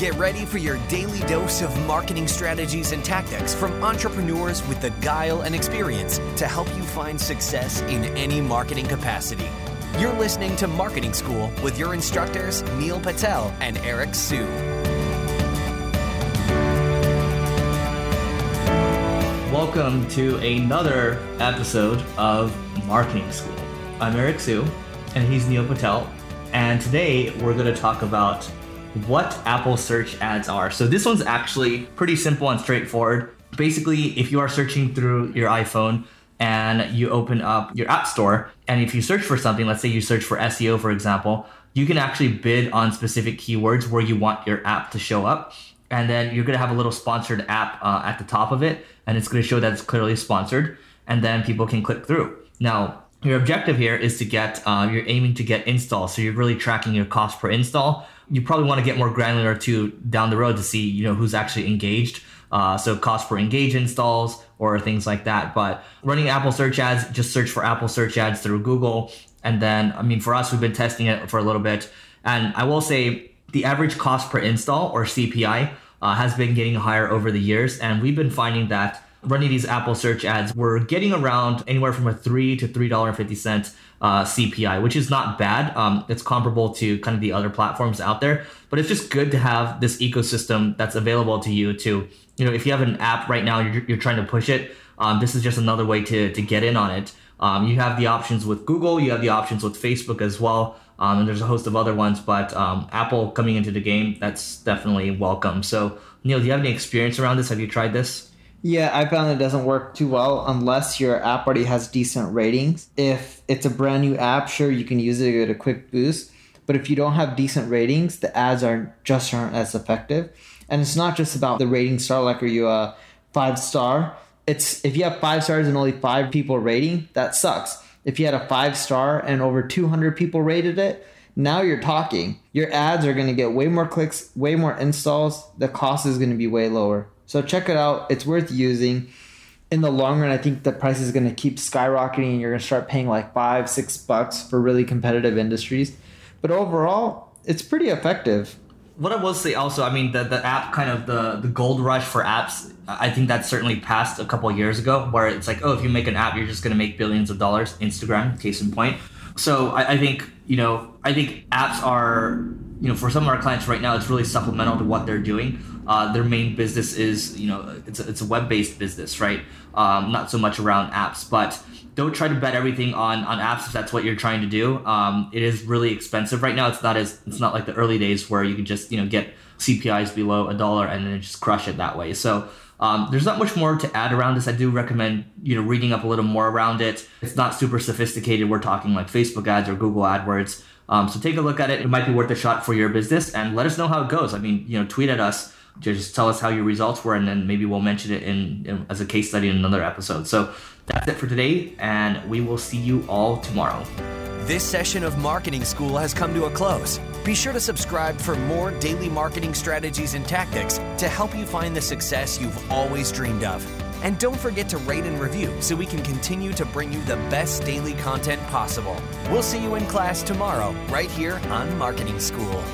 Get ready for your daily dose of marketing strategies and tactics from entrepreneurs with the guile and experience to help you find success in any marketing capacity. You're listening to Marketing School with your instructors, Neil Patel and Eric Siu. Welcome to another episode of Marketing School. I'm Eric Siu, and he's Neil Patel. And today we're going to talk about what Apple search ads are. So this one's actually pretty simple and straightforward. Basically, if you are searching through your iPhone and you open up your App Store, and if you search for something, let's say you search for SEO, for example, you can actually bid on specific keywords where you want your app to show up and then you're going to have a little sponsored app uh, at the top of it and it's going to show that it's clearly sponsored and then people can click through now your objective here is to get uh, you're aiming to get installs so you're really tracking your cost per install you probably want to get more granular too down the road to see you know who's actually engaged. Uh, so cost per engage installs or things like that. But running apple search ads just search for apple search ads through google. And then i mean for us we've been testing it for a little bit. And i will say the average cost per install or cpi uh, has been getting higher over the years. And we've been finding that running these Apple search ads, we're getting around anywhere from a three to three dollar fifty cent uh, CPI, which is not bad. Um, it's comparable to kind of the other platforms out there, but it's just good to have this ecosystem that's available to you. To you know, if you have an app right now, you're, you're trying to push it. Um, this is just another way to to get in on it. Um, you have the options with Google, you have the options with Facebook as well. Um, and there's a host of other ones, but um, Apple coming into the game, that's definitely welcome. So, Neil, do you have any experience around this? Have you tried this? Yeah, I found it doesn't work too well unless your app already has decent ratings. If it's a brand new app, sure, you can use it to get a quick boost. But if you don't have decent ratings, the ads are just aren't as effective. And it's not just about the rating star, like are you a five star? It's if you have five stars and only five people rating, that sucks if you had a five star and over 200 people rated it, now you're talking. Your ads are going to get way more clicks, way more installs. The cost is going to be way lower. So check it out. It's worth using. In the long run, I think the price is going to keep skyrocketing and you're going to start paying like five, six bucks for really competitive industries. But overall, it's pretty effective what I will say also, I mean, the, the app kind of the, the gold rush for apps, I think that's certainly passed a couple years ago where it's like, oh, if you make an app, you're just going to make billions of dollars. Instagram, case in point. So I, I think, you know, I think apps are, you know, for some of our clients right now, it's really supplemental to what they're doing. Uh, their main business is, you know, it's a, it's a web based business, right? Um, not so much around apps, but don't try to bet everything on on apps if that's what you're trying to do. Um, it is really expensive right now. It's not as it's not like the early days where you can just you know get CPIs below a dollar and then just crush it that way. So um, there's not much more to add around this. I do recommend you know reading up a little more around it. It's not super sophisticated. We're talking like Facebook ads or Google AdWords. Um, so take a look at it. It might be worth a shot for your business, and let us know how it goes. I mean, you know, tweet at us to just tell us how your results were, and then maybe we'll mention it in, in, as a case study in another episode. So that's it for today, and we will see you all tomorrow. This session of Marketing School has come to a close. Be sure to subscribe for more daily marketing strategies and tactics to help you find the success you've always dreamed of. And don't forget to rate and review so we can continue to bring you the best daily content possible. We'll see you in class tomorrow, right here on Marketing School.